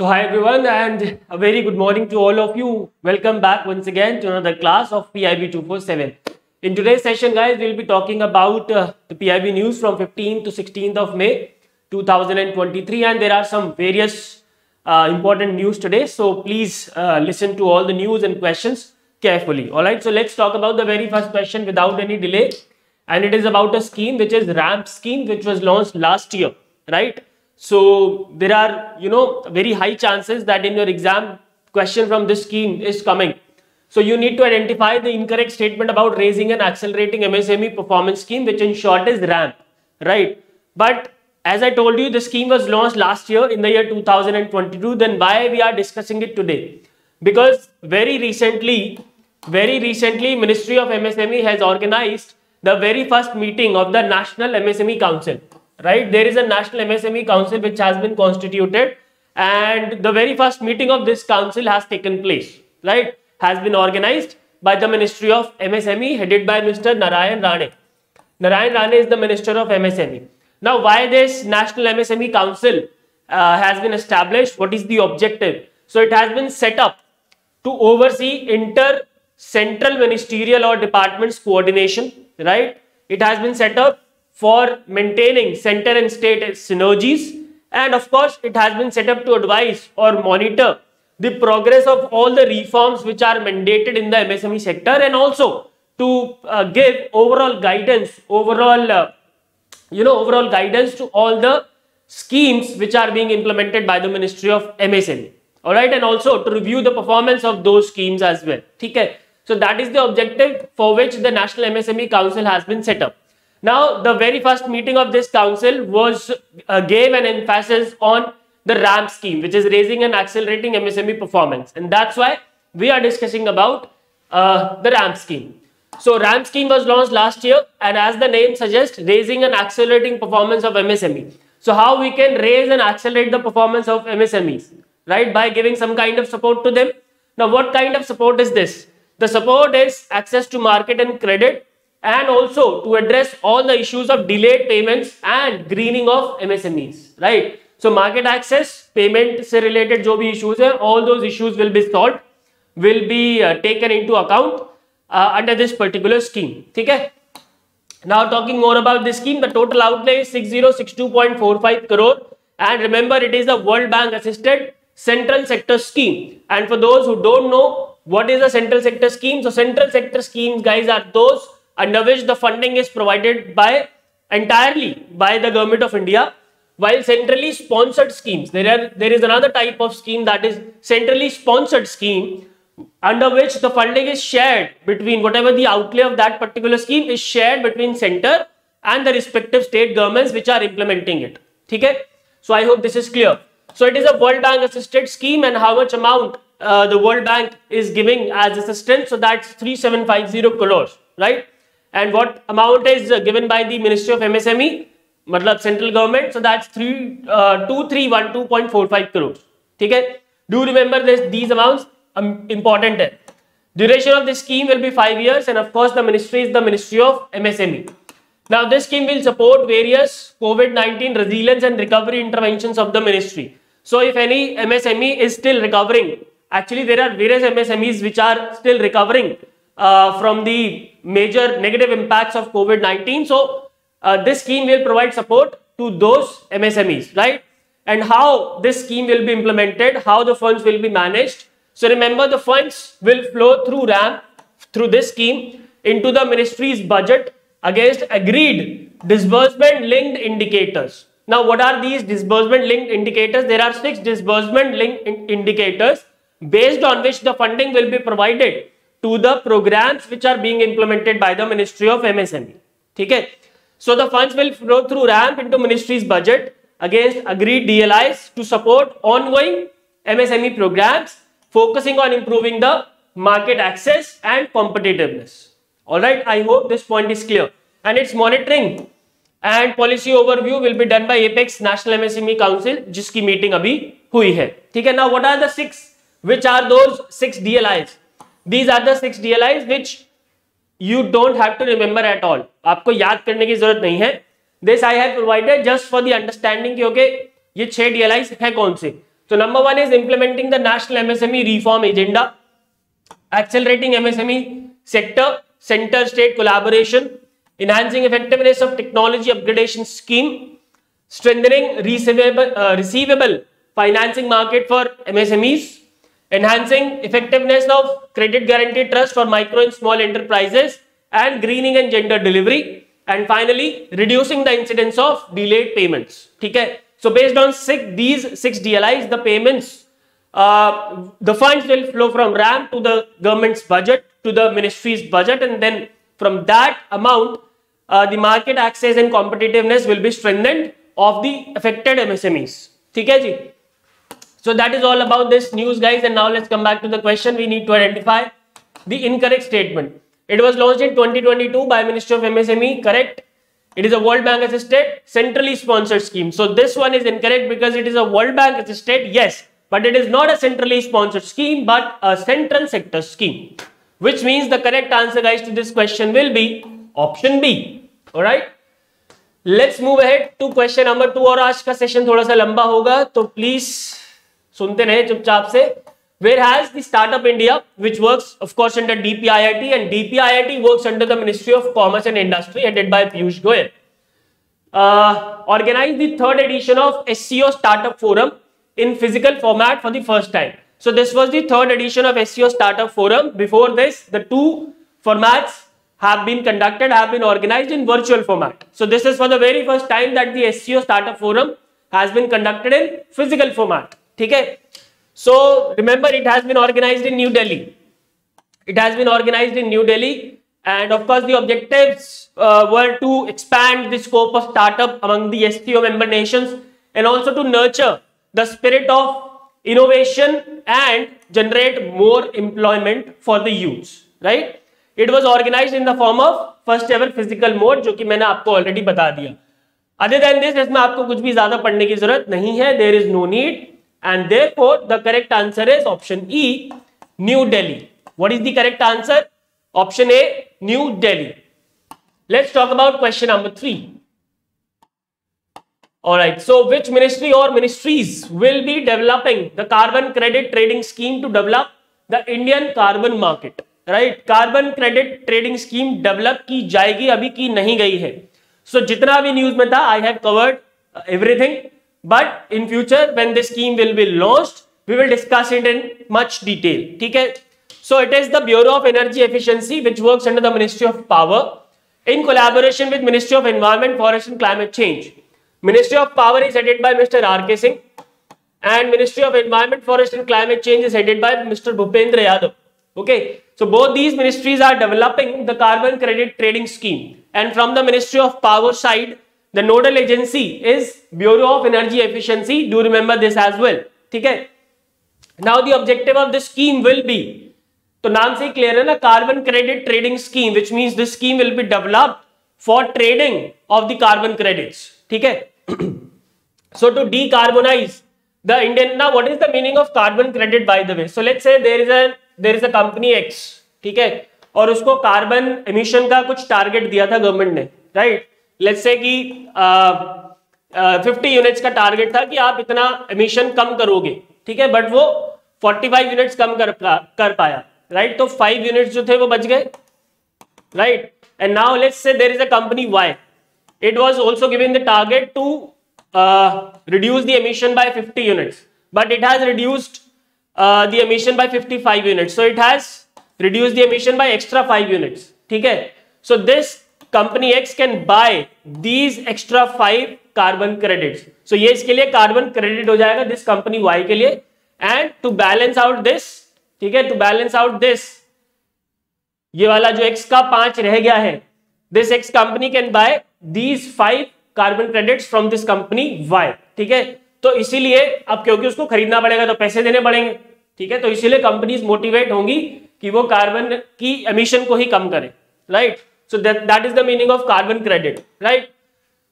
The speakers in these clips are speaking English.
So hi everyone and a very good morning to all of you. Welcome back once again to another class of PIB 247. In today's session guys, we'll be talking about uh, the PIB news from 15th to 16th of May 2023 and there are some various uh, important news today. So please uh, listen to all the news and questions carefully. Alright, so let's talk about the very first question without any delay and it is about a scheme which is RAMP scheme which was launched last year, right? So there are, you know, very high chances that in your exam, question from this scheme is coming. So you need to identify the incorrect statement about raising and accelerating MSME performance scheme, which in short is RAM, right? But as I told you, the scheme was launched last year in the year 2022. Then why we are discussing it today? Because very recently, very recently, Ministry of MSME has organized the very first meeting of the National MSME Council right? There is a National MSME Council which has been constituted and the very first meeting of this council has taken place, right? Has been organized by the Ministry of MSME headed by Mr. Narayan Rane. Narayan Rane is the Minister of MSME. Now, why this National MSME Council uh, has been established? What is the objective? So, it has been set up to oversee inter-central ministerial or departments coordination, right? It has been set up for maintaining center and state synergies. And of course, it has been set up to advise or monitor the progress of all the reforms which are mandated in the MSME sector and also to uh, give overall guidance, overall, uh, you know, overall guidance to all the schemes which are being implemented by the Ministry of MSME. All right. And also to review the performance of those schemes as well. Okay. So that is the objective for which the National MSME Council has been set up. Now, the very first meeting of this council was uh, gave an emphasis on the RAM scheme, which is raising and accelerating MSME performance. And that's why we are discussing about uh, the RAM scheme. So RAM scheme was launched last year and as the name suggests, raising and accelerating performance of MSME. So how we can raise and accelerate the performance of MSMEs, right? By giving some kind of support to them. Now, what kind of support is this? The support is access to market and credit and also to address all the issues of delayed payments and greening of MSMEs, right? So market access, payment related job issues हैं, all those issues will be solved, will be uh, taken into account uh, under this particular scheme, ठीक है? Now talking more about this scheme, the total outlay is 6062.45 crore and remember it is a World Bank assisted central sector scheme and for those who don't know what is a central sector scheme so central sector schemes guys are those under which the funding is provided by entirely by the government of India while centrally sponsored schemes there are there is another type of scheme that is centrally sponsored scheme under which the funding is shared between whatever the outlay of that particular scheme is shared between center and the respective state governments which are implementing it Okay, so i hope this is clear so it is a world bank assisted scheme and how much amount uh, the world bank is giving as assistance so that's 3750 crores right and what amount is uh, given by the Ministry of MSME, मतलब central government, so that's three uh, two three one two point four five crores. ठीक है? Do remember this these amounts um, important Duration of the scheme will be five years, and of course the ministry is the Ministry of MSME. Now this scheme will support various COVID-19 resilience and recovery interventions of the ministry. So if any MSME is still recovering, actually there are various MSMEs which are still recovering uh, from the major negative impacts of COVID-19. So uh, this scheme will provide support to those MSMEs, right? And how this scheme will be implemented, how the funds will be managed. So remember the funds will flow through RAM, through this scheme, into the ministry's budget against agreed disbursement linked indicators. Now, what are these disbursement linked indicators? There are six disbursement linked in indicators based on which the funding will be provided to the programs which are being implemented by the Ministry of MSME. Okay? So the funds will flow through ramp into ministry's budget against agreed DLIs to support ongoing MSME programs focusing on improving the market access and competitiveness. all right I hope this point is clear. And its monitoring and policy overview will be done by apex national msme council जिसकी meeting अभी हुई है ठीक है ना what are the six which are those six DLIs these are the six DLIs which you don't have to remember at all आपको याद करने की जरूरत नहीं है this I have provided just for the understanding okay ये छह DLIs है कौन से तो number one is implementing the national MSME reform agenda accelerating MSME sector centre state collaboration enhancing effectiveness of technology upgradation scheme strengthening receivable financing market for MSMEs enhancing effectiveness of credit guarantee trust for micro and small enterprises and greening and gender delivery and finally reducing the incidence of delayed payments okay so based on six, these six DLIs the payments uh, the funds will flow from RAM to the government's budget to the ministry's budget and then from that amount uh, the market access and competitiveness will be strengthened of the affected MSMEs ठीक है जी So that is all about this news, guys. And now let's come back to the question. We need to identify the incorrect statement. It was launched in 2022 by Ministry of MSME, correct? It is a World Bank assisted, centrally sponsored scheme. So this one is incorrect because it is a World Bank assisted, yes, but it is not a centrally sponsored scheme, but a central sector scheme. Which means the correct answer, guys, to this question will be option B. Alright? Let's move ahead to question number two. और आज का session थोड़ा सा लंबा होगा तो please सुनते रहे चुपचाप से where has the startup India which work of course under DPIIT and DPIIT work under the ministry of commerce and industry headed by Piyush Goyal organize the edition of S C O startup forum in physical format for the first time so this was the third edition of S C O startup forum before this the two formats have been conducted have been organized in virtual format so this is for the very first time that the sco startup forum has been conducted in physical format ठीक है so remember it has been organize in New Delhi it has been organize in New Delhi and of course the objective were to expand the scope of startup among the O member nation and also to nurture the spirit of innovation and generate more employment for the youth right it was organize in the form of first ever physical mode जो कि मैंने आपको already बता दिया other than this इसमें आपको कुछ भी ज्यादा पढ़ने की जरूरत नहीं है there is no need And therefore, the correct answer is option E, New Delhi. What is the correct answer? Option A, New Delhi. Let's talk about question number 3 All right, so which ministry or ministries will be developing the carbon credit trading scheme to develop the Indian carbon market? Right carbon credit trading scheme develop की जाएगी अभी की नहीं गई है सो so, जितना भी news में था I have covered everything but in future when this scheme will be launched we will discuss it in much detail okay so it is the bureau of energy efficiency which works under the ministry of power in collaboration with ministry of environment forest and climate change ministry of power is headed by mr rk singh and ministry of environment forest and climate change is headed by mr bhupendra yadav okay so both these ministries are developing the carbon credit trading scheme and from the ministry of power side the nodal agency is bureau of energy efficiency do remember this as well ठीक है now the objective of the scheme will be तो नाम से clear है ना carbon credit trading scheme which means this scheme will be developed for trading of the carbon credits ठीक है so to decarbonize the indian now what is the meaning of carbon credit by the way so let's say there is a there is a company x ठीक है और उसको carbon emission का कुछ target दिया था गवर्नमेंट ने right let's say कि फिफ्टी uh, यूनिट्स uh, का टारगेट था कि आप इतना एमिशन कम करोगे ठीक है बट वो फोर्टी फाइव यूनिट कम कर कर पाया राइट तो फाइव यूनिट जो थे वो बच गए right and now let's say there is a company Y it was also given the target to reduce the emission by 50 units but it has reduced the emission by 55 units so it has reduce the by extra five units ठीक है so this company X can buy these extra five carbon credit so ये इसके लिए carbon credit हो जाएगा this company Y के लिए and to balance out this ठीक है टू बैलेंस आउट दिस ये वाला जो एक्स का पांच रह गया है this X company can buy these five carbon credits from this company Y ठीक है तो इसीलिए अब क्योंकि उसको खरीदना पड़ेगा तो पैसे देने पड़ेंगे ठीक है तो इसीलिए कंपनीज मोटिवेट होंगी कि वो कार्बन की एमिशन को ही कम करें right right? So that, that is the meaning of carbon credit, right?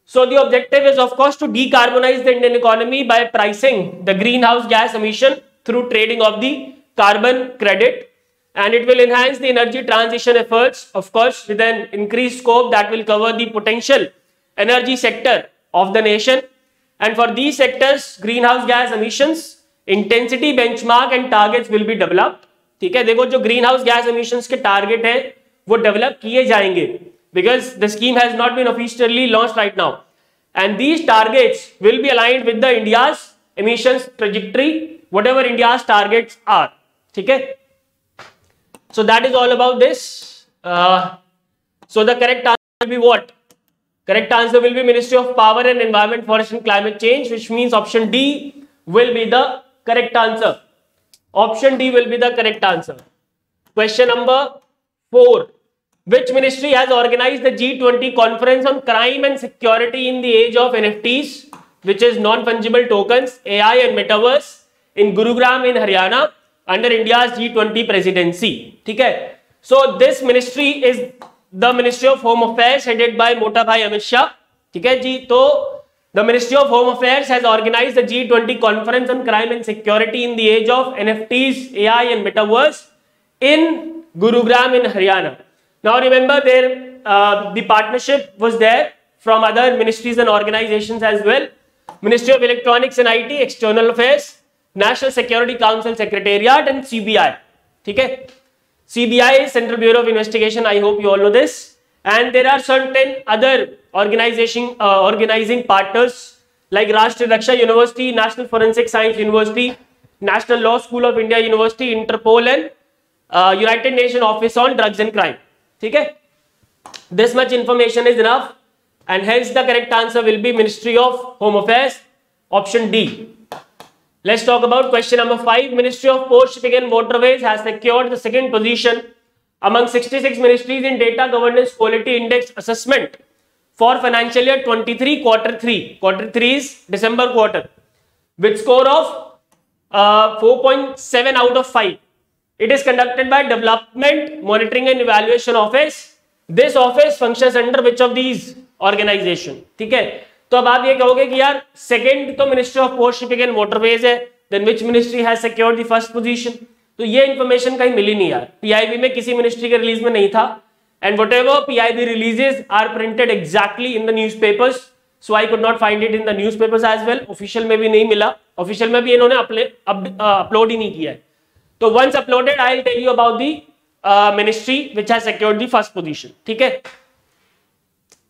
So the objective is of course to decarbonize the Indian economy by pricing the greenhouse gas emission through trading of the carbon credit and it will enhance the energy transition efforts of course with an increased scope that will cover the potential energy sector of the nation and for these sectors greenhouse gas emissions intensity benchmark and targets will be develop ठीक है देखो जो green house gas emissions के target है वो develop किए जाएंगे because the scheme has not been officially launch right now and these targets will be aligned with the India emission trajectory whatever India target are ठीक है so that is all about this so the correct answer be what correct answer will be ministry of power and environment forest and climate change which mean option D will be the correct answer option D will be the correct answer question number four Which ministry has organized the G20 conference on crime and security in the age of NFTs, which is non-fungible tokens, AI and metaverse in Gurugram in Haryana under India's G20 presidency. Okay? So this ministry is the Ministry of Home Affairs headed by Mota Bhai Amit Shah. Okay, ji? So the Ministry of Home Affairs has organized the G20 conference on crime and security in the age of NFTs, AI and metaverse in Gurugram in Haryana. Now remember there, uh, the partnership was there from other ministries and organizations as well. Ministry of Electronics and IT, External Affairs, National Security Council Secretariat and CBI. Okay? CBI is Central Bureau of Investigation. I hope you all know this. And there are certain other organization, uh, organizing partners like Rashtriya Raksha University, National Forensic Science University, National Law School of India University, Interpol and uh, United Nations Office on Drugs and Crime. Theek hai, this much information is enough and hence the correct answer will be Ministry of Home Affairs, option D. Let's talk about question number 5. Ministry of Port, Shipping and Waterways has secured the second position among 66 ministries in Data Governance Quality Index assessment for financial year 23 quarter 3. Quarter 3 is December quarter with score of uh, 4.7 out of 5. It is conducted by development monitoring and evaluation office this office function under which of these organisation ठीक है तो अब आप ये कहोगे कि यार second तो ministry of post shipping and motorways है then which ministry has secured the first position तो ये इन्फॉर्मेशन कहीं मिली नहीं यार पीआईबी में किसी मिनिस्ट्री के रिलीज में नहीं था and whatever P I B releases are printed exactly in the newspapers so I could not find it in the newspapers as well official में भी नहीं मिला ऑफिशियल में भी इन्होंने अपलोड ही नहीं किया है तो once uploaded I will tell you about the ministry which has secured the first position ठीक है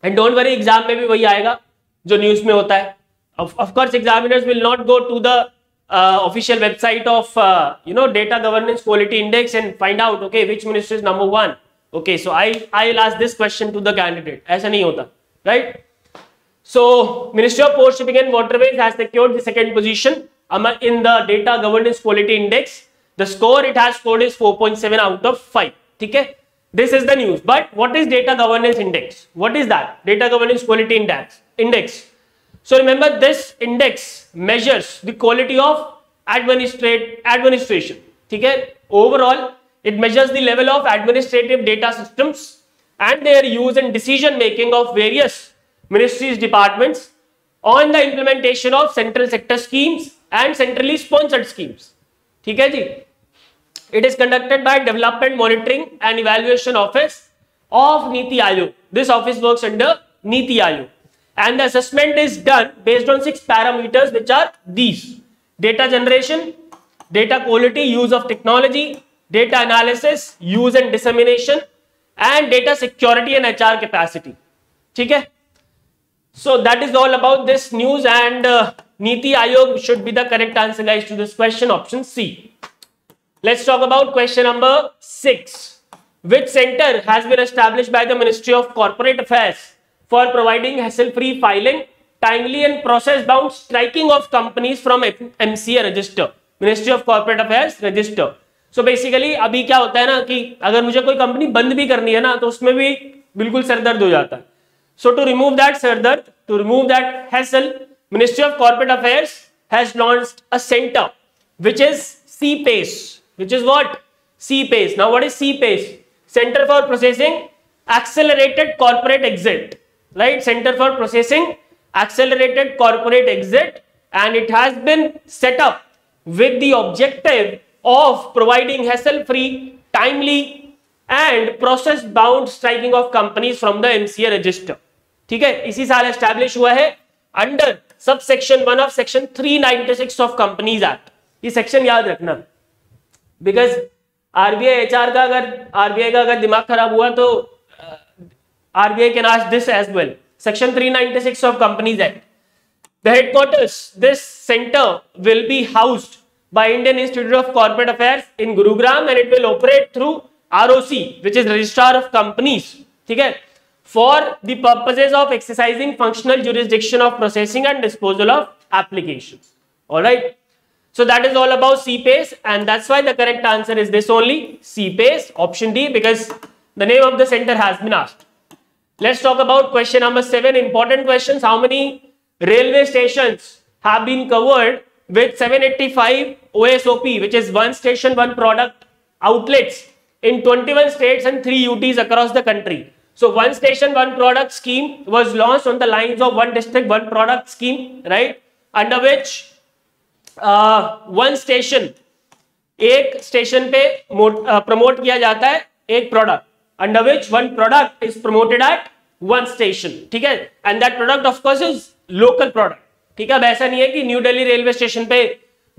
एंड डोंट वरी एग्जाम में भी वही आएगा जो न्यूज में होता है of course examiners will not go to the uh, official website of uh, you know data governance quality index and find out okay which ministry is number one okay so i i will ask this question to the candidate aisa nahi hota right so ministry of port shipping and waterways has secured the second position in the data governance quality index the score it has scored is 4.7 out of 5. Okay? This is the news. But what is data governance index? What is that? Data governance quality index. index. So remember this index measures the quality of administrate, administration. Okay? Overall, it measures the level of administrative data systems and their use in decision making of various ministries, departments on the implementation of central sector schemes and centrally sponsored schemes. ठीक है it is conducted by development monitoring and evaluation office of niti ayog this office works under niti ayog and the assessment is done based on six parameters which are these data generation data quality use of technology data analysis use and dissemination and data security and hr capacity theek so that is all about this news and uh, Niti Aayog should be the correct answer guys to this question option C let's talk about question number six which centre has been establish by the ministry of corporate affairs for providing hassle free filing timely and process bound striking of companies from MCA register ministry of corporate affairs register so basically अभी क्या होता है ना कि अगर मुझे कोई company बंद भी करनी है ना तो उसमें भी बिल्कुल सरदर्द हो जाता है सो टू रिमूव दैट सरदर्द to remove that hassle Ministry of Corporate Affairs has launched a center which is CPACE, which is what? CPACE. Now, what is CPACE? Center for Processing Accelerated Corporate Exit, right? Center for Processing Accelerated Corporate Exit, and it has been set up with the objective of providing hassle-free, timely, and process-bound striking of companies from the MCA register. ठीक है इसी साल establish हुआ है under sub section one of section three ninety six of companies ये section याद रखना because RBI HR का अगर आरबीआई का अगर दिमाग खराब हुआ तो RBI can ask this as well section 396 of companies act the headquarters this centre will be housed by Indian institute of corporate affair in Gurugram and it will operate through ROC which is registrar of companies ठीक है for the purposes of exercising functional jurisdiction of processing and disposal of applications. All right. So that is all about CPACE and that's why the correct answer is this only CPACE option D because the name of the center has been asked. Let's talk about question number seven important questions. How many railway stations have been covered with 785 OSOP which is one station one product outlets in 21 states and 3 UTs across the country. So one station, one product scheme was launched on the lines of one district, one product scheme, right? Under which uh, one station, ek station पे uh, promote kiya jata hai ek product, under which one product is promoted at one station, theek hai And that product of course is local product, ठीक है? अब ऐसा नहीं है कि new Delhi railway station पे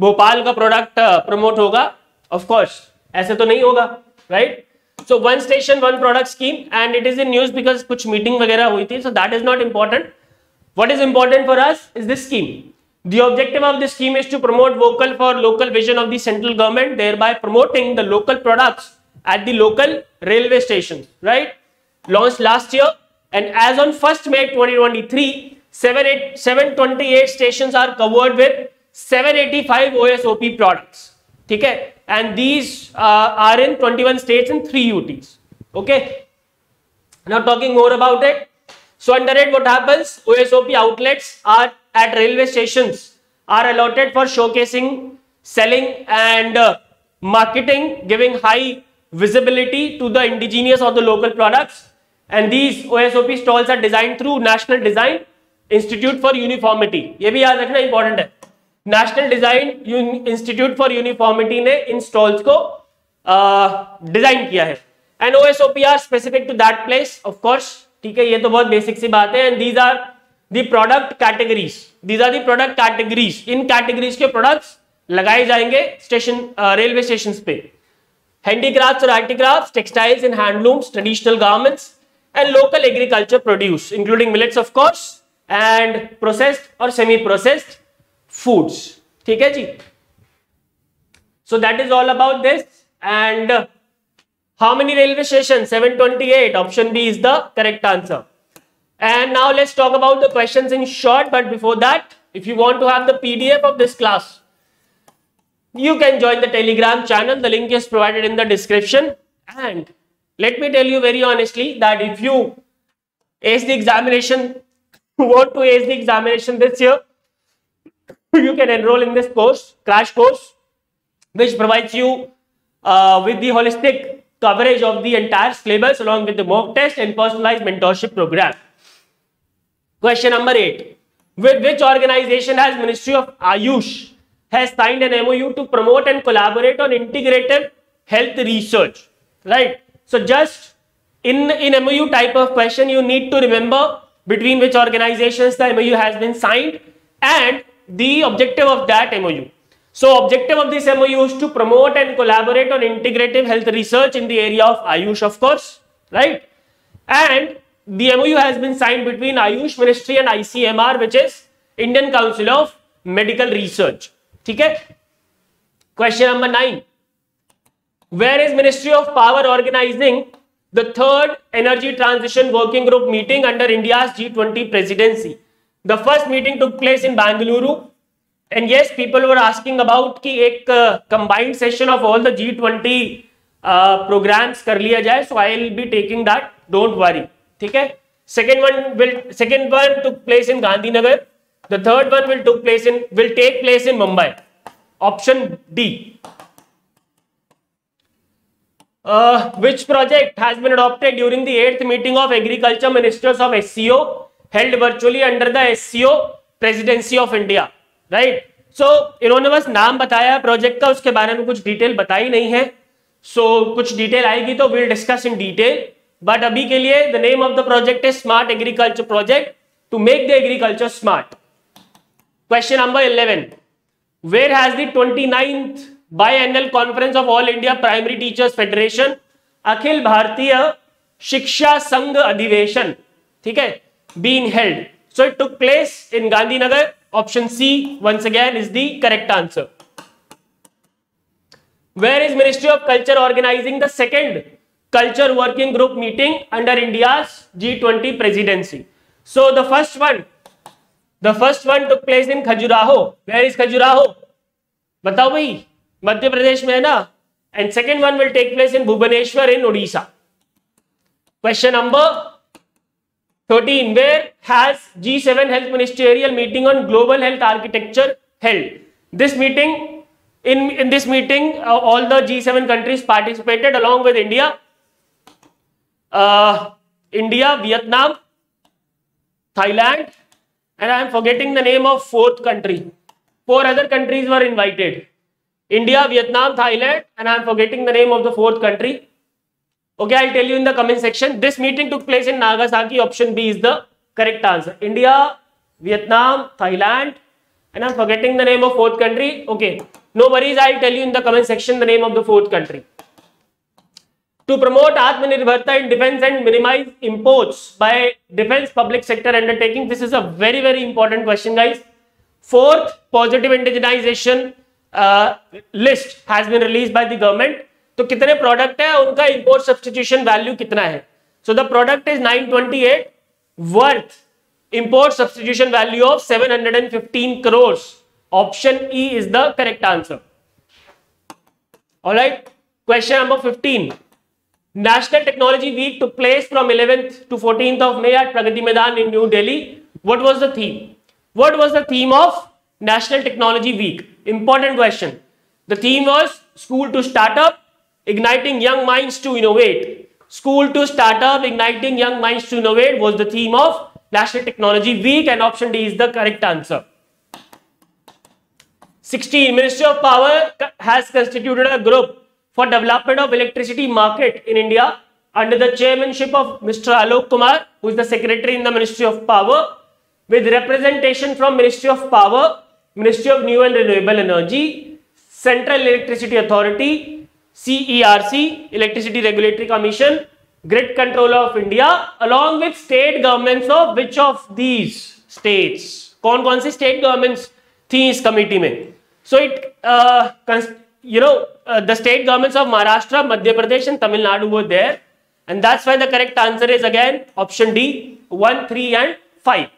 भोपाल का product promote hoga of course ऐसे to nahi hoga right so one station one product scheme and it is in news because कुछ मीटिंग वगैरह हुई थी सो that is not important what is important for us is this scheme the objective of this scheme is to promote vocal for local vision of the central government thereby promoting the local products at the local railway stations right launched last year and as on 1st may 2023 7, 8, 728 stations are covered with 785 OSOP products. ठीक है and these uh, are in 21 states and 3 UTs. Okay. Now talking more about it. So under it what happens? OSOP outlets are at railway stations are allotted for showcasing, selling and uh, marketing giving high visibility to the indigenous or the local products and these OSOP stalls are designed through National Design Institute for Uniformity. ये भी याद रखना important है national design institute for uniformity ने इन stalls को design किया है and OSOPR specific to that place of course ठीक है ये तो बहुत बेसिक सी बात है and these are the product categories these are the product categories इन कैटेगरीज के प्रोडक्ट्स लगाए जाएंगे स्टेशन रेलवे स्टेशन पे हैंडीक्राफ्ट और artcraft textiles and handlooms traditional garments and local agriculture produce including millets of course and processed और semi processed foods. ठीक है जी? So that is all about this. And uh, how many railway stations? 728. Option B is the correct answer. And now let's talk about the questions in short. But before that, if you want to have the PDF of this class, you can join the telegram channel the link is provided in the description and let me tell you very honestly that if you ace the examination want to ace the examination this year you can enroll in this course, crash course, which provides you uh, with the holistic coverage of the entire syllabus along with the mock test and personalized mentorship program. Question number eight. With which organization has Ministry of Ayush has signed an MOU to promote and collaborate on integrative health research? Right. So just in, in MOU type of question, you need to remember between which organizations the MOU has been signed and the objective of that MOU. So objective of this MOU is to promote and collaborate on integrative health research in the area of Ayush, of course, right? And the MOU has been signed between Ayush Ministry and ICMR, which is Indian Council of Medical Research. Okay? Question number nine. Where is Ministry of Power organizing the third Energy Transition Working Group meeting under India's G20 presidency? the first meeting took place in bangalore and yes people were asking about ki ek uh, combined session of all the g20 uh, programs kar liya jaye so i will be taking that don't worry theek hai second one will second one took place in gandhinagar the third one will took place in will take place in mumbai option d uh, which project has been adopted during the 8th meeting of agriculture ministers of sco under the S C O presidency of India right so इन्होंने बस नाम बताया project का उसके बारे में कुछ detail बताई नहीं है सो so, कुछ डिटेल आएगी तो will discuss in detail but अभी के लिए the name of the project is smart agriculture project to make the agriculture smart question number eleven the twenty ninth biannual conference of all India primary teachers federation Akhil Bharatiya Shiksha Sangh अधिवेशन ठीक है been held. So it took place in Gandhinagar. Option C once again is the correct answer. Where is Ministry of Culture organizing the second Culture Working Group meeting under India's G20 presidency? So the first one, the first one took place in Khajuraho. Where is Khajuraho? batao bhai madhya pradesh mein hai na and second one will take place in bhubaneswar in odisha question number 13 where has G7 health ministerial meeting on global health architecture held this meeting in, in this meeting uh, all the G7 countries participated along with India uh, India Vietnam Thailand and I am forgetting the name of fourth country four other countries were invited India Vietnam Thailand and I am forgetting the name of the fourth country Okay, I'll tell you in the comment section. This meeting took place in Nagasaki. Option B is the correct answer. India, Vietnam, Thailand, and I'm forgetting the name of fourth country. Okay, no worries. I'll tell you in the comment section the name of the fourth country. To promote Atmanirbharta in defense and minimize imports by defense public sector undertaking. This is a very, very important question, guys. Fourth, positive indigenization uh, list has been released by the government तो कितने product है उनका import substitution value कितना है so the product is nine twenty eight worth import substitution value of seven 715 crore option E is the correct answer all right question number 15 national technology week to place from eleventh to fourteen of May at Pragati Maidan in New Delhi what was the theme what was the theme of national technology week important question the theme was school to startup igniting young minds to innovate. School to startup, igniting young minds to innovate was the theme of National Technology Week and option D is the correct answer. 16. Ministry of Power has constituted a group for development of electricity market in India under the chairmanship of Mr. Alok Kumar, who is the secretary in the Ministry of Power, with representation from Ministry of Power, Ministry of New and Renewable Energy, Central Electricity Authority, CERC, Electricity Regulatory Commission, Grid Controller of India, along with state governments of which of these states? कौन कौन से state governments थी इस committee में? So it, uh, you know, uh, the state governments of Maharashtra, Madhya Pradesh and Tamil Nadu were there. And that's why the correct answer is again option D, 1, 3 and 5.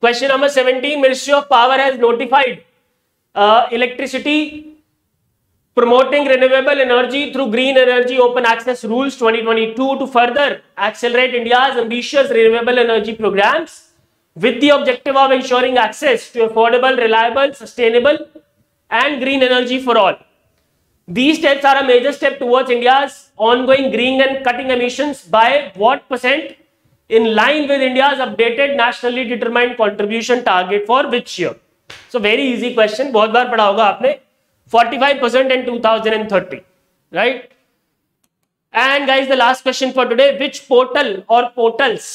Question number 17, Ministry of Power has notified uh, electricity promoting renewable energy through green energy open access rules 2022 to further accelerate india's ambitious renewable energy programs with the objective of ensuring access to affordable reliable sustainable and green energy for all these steps are a major step towards india's ongoing green and cutting emissions by what percent in line with india's updated nationally determined contribution target for which year so very easy question bahut baar padha hoga aapne 45% in 2030, right? And guys, the last question for today, which portal or portals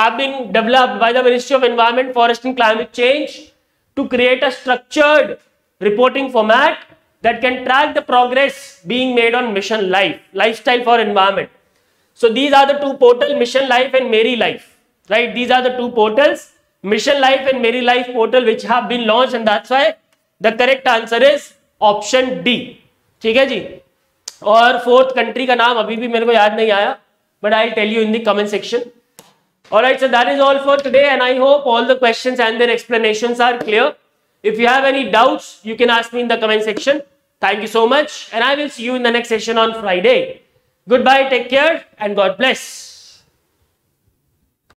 have been developed by the Ministry of Environment, Forest and Climate Change to create a structured reporting format that can track the progress being made on Mission Life, Lifestyle for Environment. So these are the two portals, Mission Life and Mary Life, right? These are the two portals, Mission Life and Mary Life portal which have been launched and that's why the correct answer is option D ठीक है जी और fourth country का नाम अभी भी मेरे को याद नहीं आया but I tell you in the comment section alright sir is all for today and I hope all the question and their explanation are clear if you have any doubt you can ask me in the comment section thank you so much and I will see you in the next session on Friday good bye take care and God bless